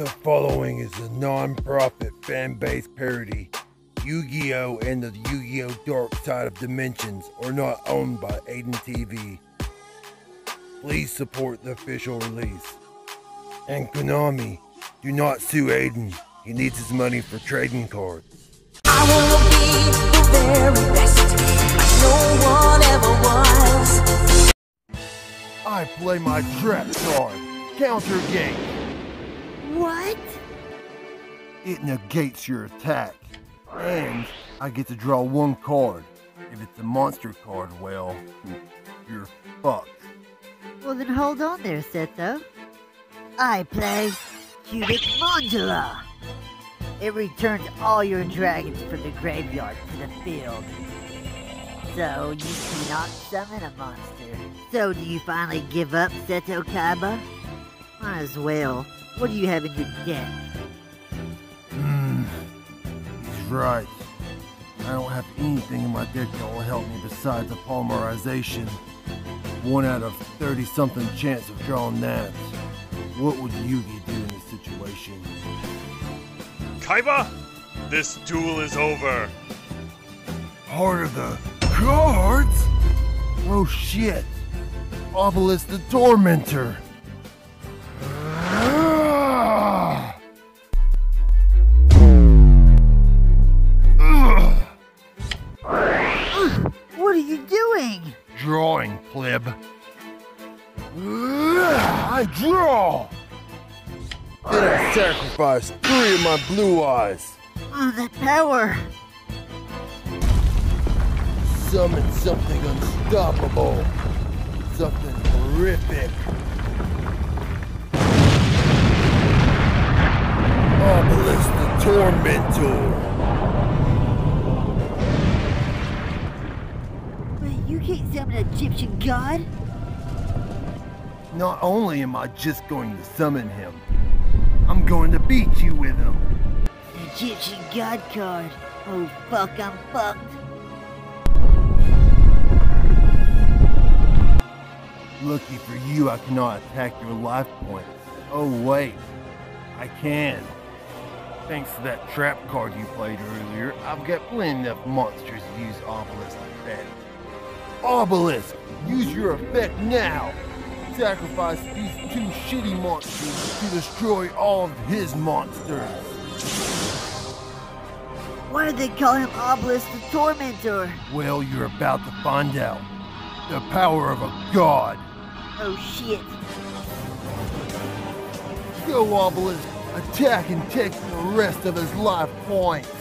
The following is a non-profit fan-based parody. Yu-Gi-Oh! and the Yu-Gi-Oh! Dark Side of Dimensions are not owned by Ayden TV. Please support the official release. And Konami, do not sue Ayden. He needs his money for trading cards. I wanna be the very best, like no one ever was. I play my trap card, Counter Gate. What? It negates your attack. And I get to draw one card. If it's a monster card, well, you're fucked. Well, then hold on there, Seto. I play Cubic Mandala. It returns all your dragons from the graveyard to the field. So you cannot summon a monster. So do you finally give up, Seto Kaiba? Might as well. What do you have in your deck? Hmm, he's right. I don't have anything in my deck that will help me besides a polymerization. One out of 30 something chance of drawing that. What would Yugi do in this situation? Kaiba, this duel is over. Heart of the cards? Oh shit! Obelisk the Tormentor! Doing? Drawing, pleb. Ugh, I draw! Then I sacrifice three of my blue eyes. Oh, that power! Summon something unstoppable. Something horrific. Obelisk the Tormentor. Can't summon an Egyptian god? Not only am I just going to summon him, I'm going to beat you with him. Egyptian god card. Oh fuck, I'm fucked. Lucky for you, I cannot attack your life points. Oh, wait. I can. Thanks to that trap card you played earlier, I've got plenty enough monsters to use Obelisk effect. Obelisk! Use your effect now! Sacrifice these two shitty monsters to destroy all of his monsters. Why do they call him Obelisk the Tormentor? Well, you're about to find out. The power of a god. Oh shit. Go, Obelisk! Attack and take the rest of his life points!